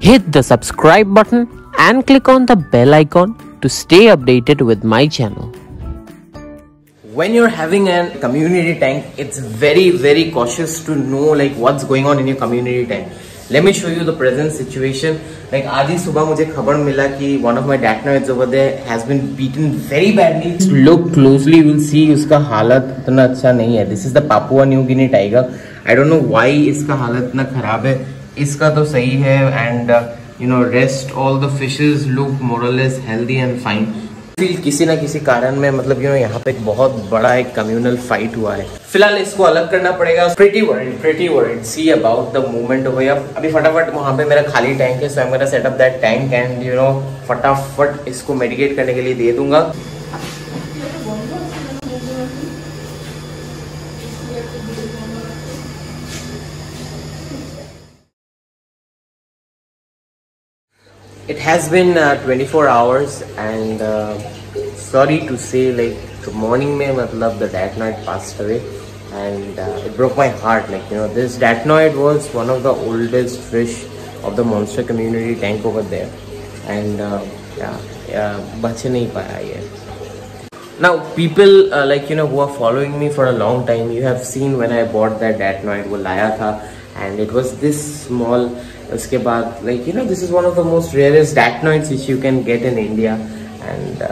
Hit the subscribe button and click on the bell icon to stay updated with my channel. when you're having a community tank it's very very cautious to know like what's going on in your community tank let me show you the present situation like आज सुबह मुझे खबर मिला कि one of my datnoids over there has been beaten very badly look closely you will see उसका हालत इतना अच्छा नहीं है this is the Papua New Guinea tiger I don't know why इसका हालत इतना खराब है इसका तो सही है and you know, rest all the fishes look more or less healthy feel किसी ना किसी कारण में मतलब यू नो यहाँ पे एक बहुत बड़ा एक कम्युनल फाइट हुआ है। फ़िलहाल इसको अलग करना पड़ेगा। Pretty world pretty world see about the movement हो गया अभी फटाफट वहाँ पे मेरा खाली टैंक है so I am gonna set up that tank and you know फटाफट इसको मेडिकेट करने के लिए दे दूँगा। it has been uh, 24 hours and uh, sorry to say like the morning mein matlab the datnoid passed away and uh, it broke my heart. Like you know this datnoid was one of the oldest fish of the monster community tank over there. And uh, yeah uh, bache nahi paya now people uh, like you know who are following me for a long time you have seen when i bought that datnoid wo laya and it was this small उसके बाद like you know this is one of the most rarest datnoids which you can get in India and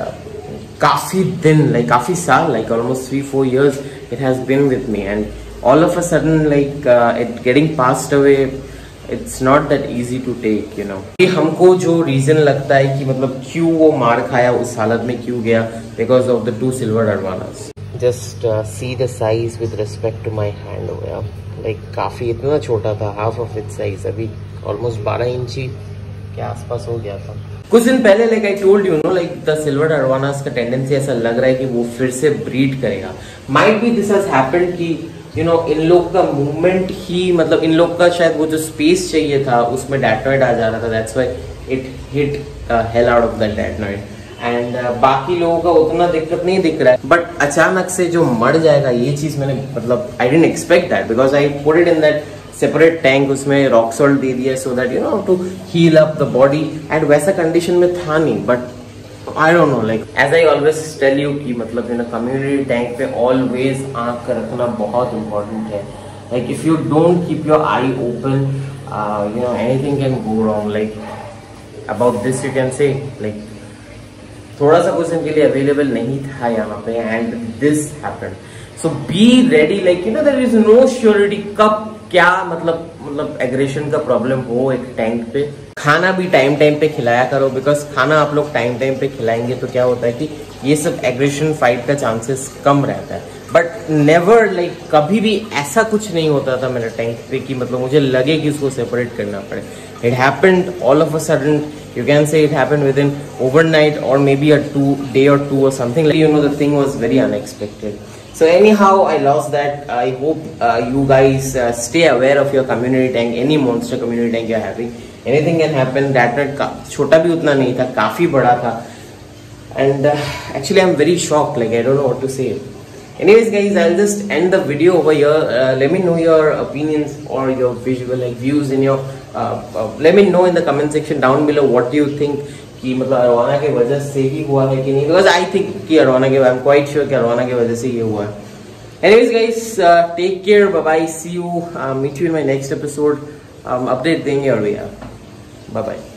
काफ़ी दिन like काफ़ी साल like almost three four years it has been with me and all of a sudden like it getting passed away it's not that easy to take you know हमको जो reason लगता है कि मतलब क्यों वो मार खाया, उस हालत में क्यों गया because of the two silver arowanas just see the size with respect to my hand हो गया लाइक काफ़ी इतना छोटा था हाफ़ ऑफ़ इट साइज़ अभी ऑलमोस्ट 12 इंची के आसपास हो गया था। कुछ दिन पहले like I told you know like the silver arowanas का टेंडेंसी ऐसा लग रहा है कि वो फिर से ब्रीड करेगा। Might be this has happened कि यू नो इन लोग का मूवमेंट ही मतलब इन लोग का शायद वो जो स्पेस चाहिए था, उसमें डेटनॉइड आ जा रहा था। That's why it hit hell out of the datnoid and uh, बाकी लोगों का उतना दिक्कत नहीं दिख रहा है। बट अचानक से जो मर जाएगा ये चीज़ मैंने मतलब I didn't expect that because I put it in that separate tank उसमें रॉक सॉल्ट दे दिया so that you know to heal up the body and वैसा कंडीशन में था नहीं but I don't know like as I always tell you कि मतलब you know community tank पे ऑलवेज आँख रखना बहुत इंपॉर्टेंट है। Like if you don't keep your eye open you know anything can go wrong like about this you can say like थोड़ा सा कुछ इनके लिए अवेलेबल नहीं था यहाँ पे and this happened so be ready like you know there is no surety कब क्या मतलब मतलब एग्रेशन का प्रॉब्लम हो एक टैंक पे। खाना भी टाइम टाइम पे खिलाया करो बिकॉज़ खाना आप लोग टाइम टाइम पे खिलाएँगे तो क्या होता है कि ये सब एग्रेशन फाइट का चांसेस कम रहता है। बट नेवर लाइक कभी भी ऐसा कुछ नहीं होता था मेरे टैंक पे कि मतलब मुझे लगे कि उसको सेपरेट करना पड़े। It happened all of a sudden you can say it happened within overnight or maybe a two day or two or something like you know the thing was very unexpected. So anyhow i lost that. I hope uh, you guys uh, stay aware of your community tank. Any monster community tank you're having anything can happen. That night chota bhi utna nahi tha kafi bada tha. And uh, actually i'm very shocked. Like i don't know what to say anyways guys i'll just end the video over here uh, let me know your opinions or your visual like views in your uh, uh, let me know in the comment section down below what do you think कि मतलब arowana की वजह से ही हुआ है कि नहीं because I think कि अरवाना के आई एम क्वाइट श्योर कि अरवाना की वजह से ये हुआ है anyways guys take care bye bye see you meet you in my next episode update देंगे और भैया बाय बाय